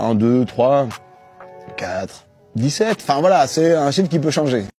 1, 2, 3, 4, 17. Enfin voilà, c'est un chiffre qui peut changer.